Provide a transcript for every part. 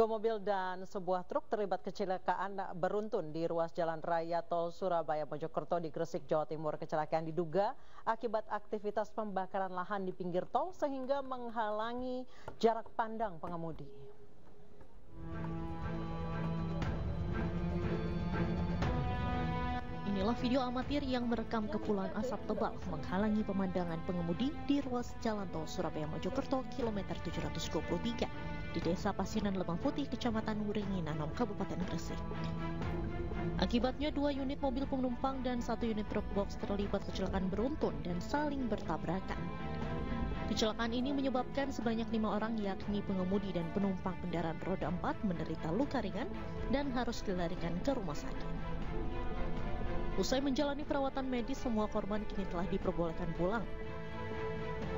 Dua mobil dan sebuah truk terlibat kecelakaan beruntun di ruas jalan raya tol Surabaya Mojokerto di Gresik, Jawa Timur. Kecelakaan diduga akibat aktivitas pembakaran lahan di pinggir tol sehingga menghalangi jarak pandang pengemudi. Inilah video amatir yang merekam kepulan asap tebal menghalangi pemandangan pengemudi di ruas jalan tol Surabaya Mojokerto kilometer 723 di Desa Pasinan Lebang Putih, Kecamatan Wuringi, Nanom, Kabupaten Gresik. Akibatnya dua unit mobil penumpang dan satu unit truk box terlibat kecelakaan beruntun dan saling bertabrakan. Kecelakaan ini menyebabkan sebanyak lima orang yakni pengemudi dan penumpang kendaraan roda empat menderita luka ringan dan harus dilarikan ke rumah sakit. Usai menjalani perawatan medis, semua korban kini telah diperbolehkan pulang.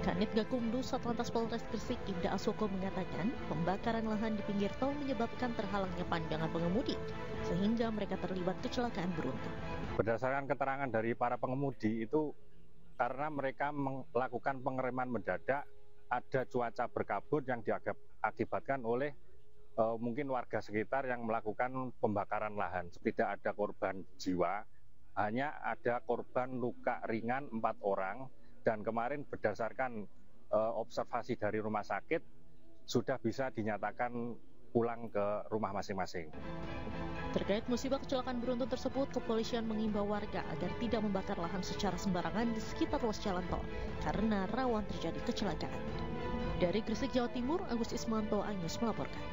Kanit Gakumdu Satlantas Polres Gresik Ibda Asoko mengatakan pembakaran lahan di pinggir tol menyebabkan terhalangnya pandangan pengemudi sehingga mereka terlibat kecelakaan beruntun. Berdasarkan keterangan dari para pengemudi itu karena mereka melakukan pengereman mendadak ada cuaca berkabut yang diakibatkan oleh uh, mungkin warga sekitar yang melakukan pembakaran lahan. Tidak ada korban jiwa, hanya ada korban luka ringan empat orang dan kemarin berdasarkan uh, observasi dari rumah sakit sudah bisa dinyatakan pulang ke rumah masing-masing. Terkait musibah kecelakaan beruntun tersebut, kepolisian mengimbau warga agar tidak membakar lahan secara sembarangan di sekitar ruas jalan tol karena rawan terjadi kecelakaan. Dari Gresik, Jawa Timur, Agus Ismanto, Anyus melaporkan.